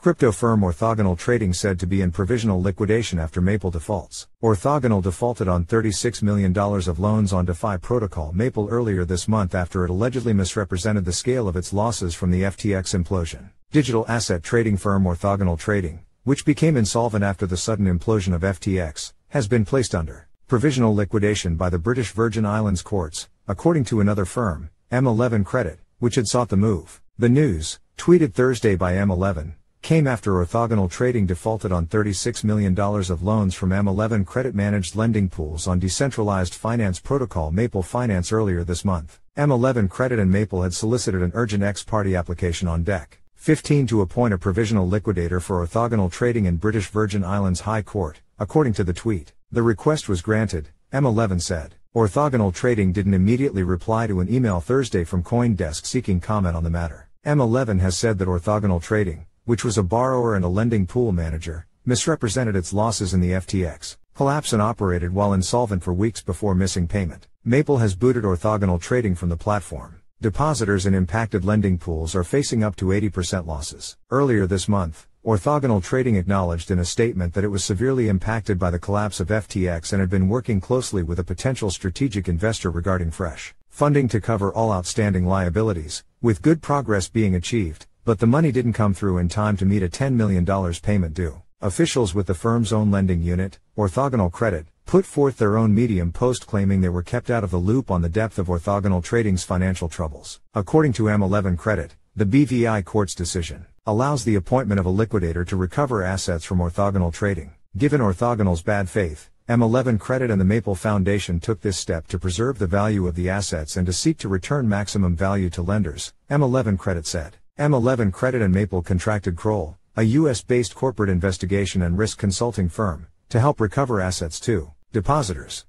Crypto firm Orthogonal Trading said to be in provisional liquidation after Maple defaults. Orthogonal defaulted on $36 million of loans on DeFi protocol Maple earlier this month after it allegedly misrepresented the scale of its losses from the FTX implosion. Digital asset trading firm Orthogonal Trading, which became insolvent after the sudden implosion of FTX, has been placed under provisional liquidation by the British Virgin Islands courts, according to another firm, M11 Credit, which had sought the move. The news, tweeted Thursday by M11, came after orthogonal trading defaulted on $36 million of loans from M11 credit managed lending pools on decentralized finance protocol Maple Finance earlier this month. M11 Credit and Maple had solicited an urgent ex parte application on deck. 15 to appoint a provisional liquidator for orthogonal trading in British Virgin Islands High Court, according to the tweet. The request was granted, M11 said. Orthogonal Trading didn't immediately reply to an email Thursday from Coindesk seeking comment on the matter. M11 has said that Orthogonal Trading, which was a borrower and a lending pool manager, misrepresented its losses in the FTX collapse and operated while insolvent for weeks before missing payment. Maple has booted orthogonal trading from the platform. Depositors in impacted lending pools are facing up to 80% losses. Earlier this month, Orthogonal Trading acknowledged in a statement that it was severely impacted by the collapse of FTX and had been working closely with a potential strategic investor regarding fresh funding to cover all outstanding liabilities, with good progress being achieved, but the money didn't come through in time to meet a $10 million payment due. Officials with the firm's own lending unit, Orthogonal Credit, put forth their own Medium post claiming they were kept out of the loop on the depth of Orthogonal Trading's financial troubles. According to M11 Credit, the BVI court's decision allows the appointment of a liquidator to recover assets from Orthogonal Trading. Given Orthogonal's bad faith, M11 Credit and the Maple Foundation took this step to preserve the value of the assets and to seek to return maximum value to lenders, M11 Credit said. M11 Credit and Maple contracted Kroll, a US based corporate investigation and risk consulting firm, to help recover assets to depositors.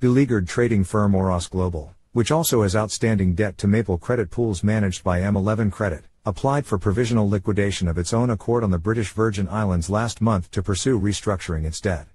Beleaguered trading firm Auros Global, which also has outstanding debt to Maple credit pools managed by M11 Credit, applied for provisional liquidation of its own accord on the British Virgin Islands last month to pursue restructuring its debt.